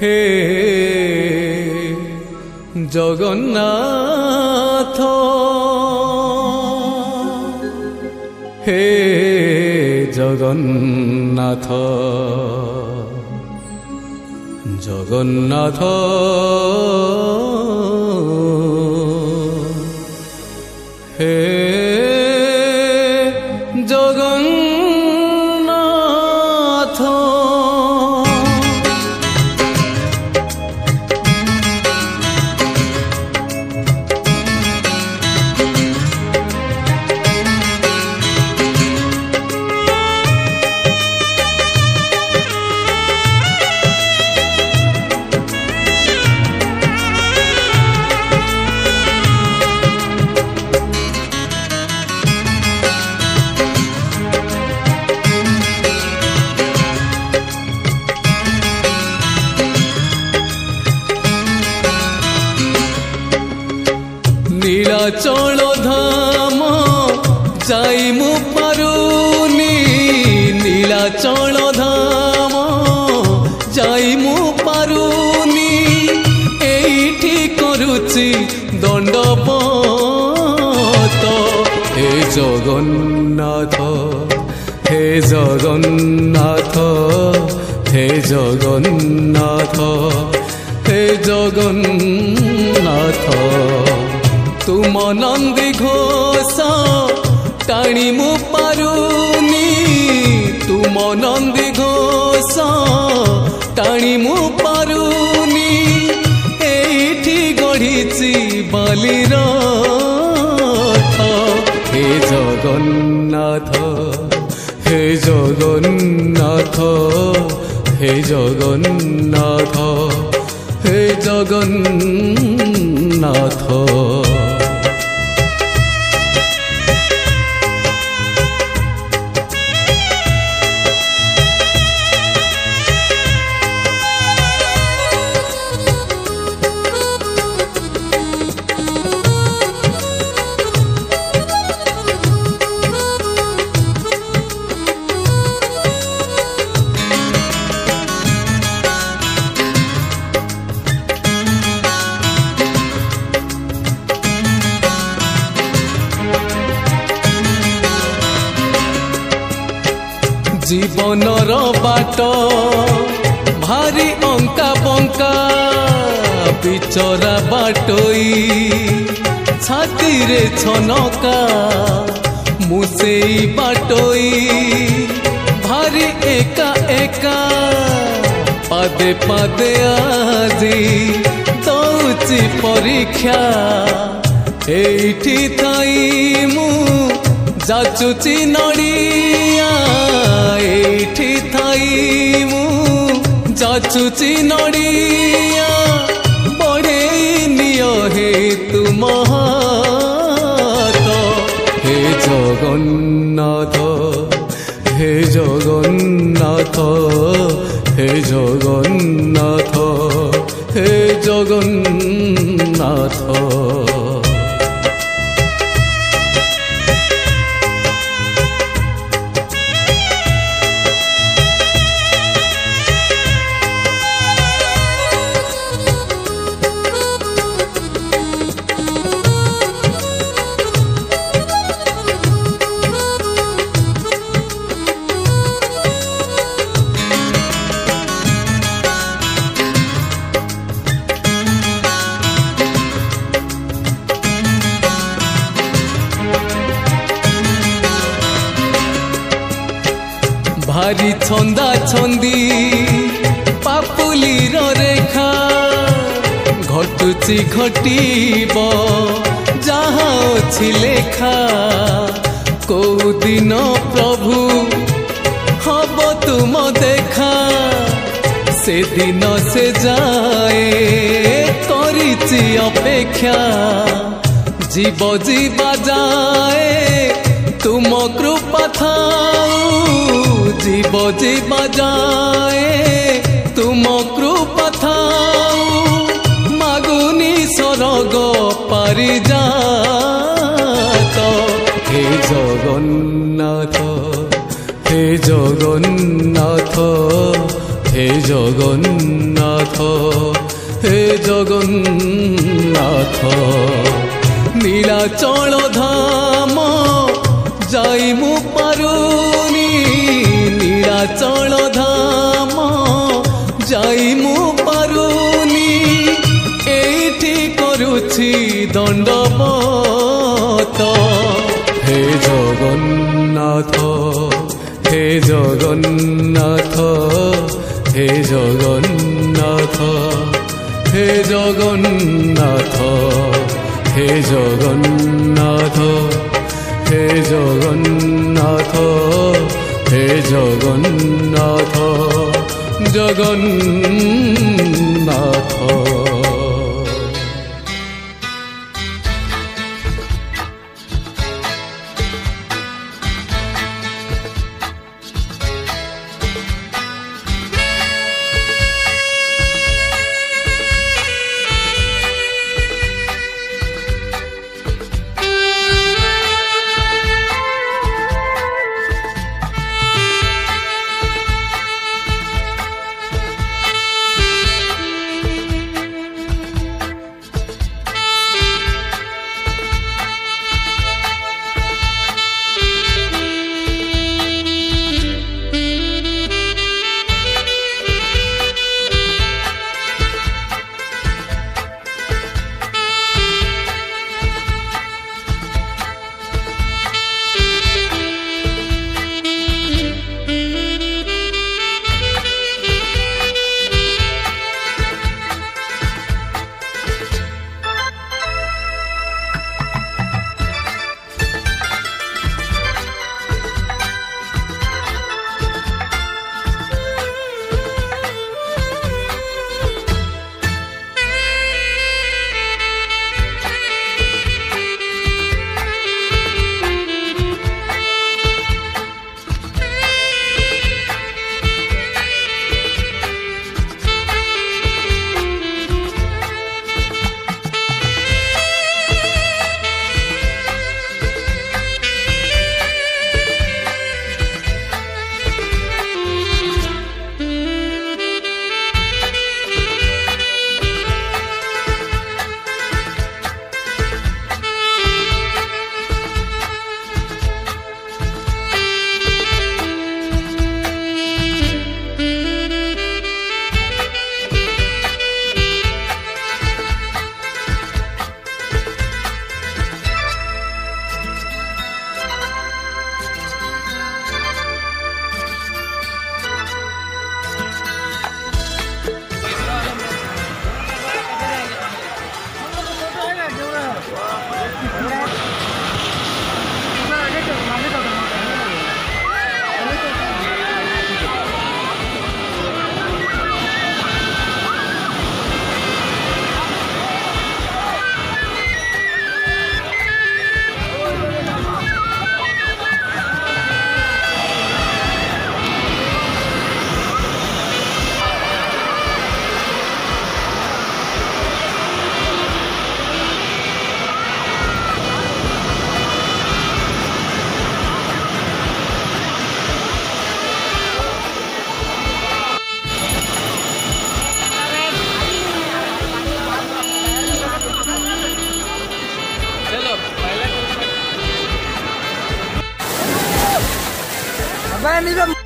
হে জগন্নাথ হে জগন্নাথ জগন্নাথ। ଧାମ ଯାଇ ମୁଁ ପାରୁନି ନୀଳାଚଳ ଧାମ ଯାଇ ମୁଁ ପାରୁନି ଏଇଠି କରୁଛି ଦଣ୍ଡବତ ହେ ଜଗନ୍ନାଥ হে জগন্নাথ হে জগন্নাথ হে জগন্নাথ তুম নন্দী ঘোষ টাণি মু পারুনি তুম নন্দী ঘোষ টাণি মু পারুনি এইଠି গঢ়িছি বালির হে জগন্নাথ হে জগন্নাথ হে জগন্নাথ হে জগন্নাথ মনর বাট, ভারি অঙ্কা বঙ্কা বিচরা বাটই। ছাতিরে ছনকা মু সেই বাটই। ভারি একা একা, পাদে পাদে আজি দৌচি পরীক্ষা। এইটি তাই মু ଯାଚୁଛି ନଡ଼ିଆ ଏଇଠି ଥାଇ ମୁଁ ଯାଚୁଛି ନଡ଼ିଆ ବଢ଼େଇ ନିଅ ହେ ତୁମ ହାତ হে জগন্নাথ হে জগন্নাথ হে জগন্নাথ হে জগন্নাথ ଭାରି ଛନ୍ଦା ଛନ୍ଦି ପାପୁଲିର ରେଖା ଘଟୁଛି ଘଟିବ ଯାହା ଅଛି ଲେଖା କୋଉ ଦିନ ପ୍ରଭୁ ହବ ତୁମ ଦେଖା ସେଦିନ ସେ ଯାଏ କରିଛି ଅପେକ୍ଷା ଯିବ ଯିବା তুম কৃপা থাও জীব জীবা যায় তুম কৃপা থাও মাগুনি সরগ পারি যাত হে জগন্নাথ হে জগন্নাথ হে জগন্নাথ হে জগন্নাথ নীলাচল ধাম ଜୟମୁ ପାରୁନି ନିରାଚଳ ଧାମ ଜୟମୁ ପାରୁନି ଏଇଠି କରୁଛି ଦଣ୍ଡବତ ହେ ଜଗନ୍ନାଥ হে জগন্নাথ হে জগন্নাথ হে জগন্নাথ হে জগন্নাথ হে জগন্নাথ হে জগন্নাথ জগন্নাথ। venido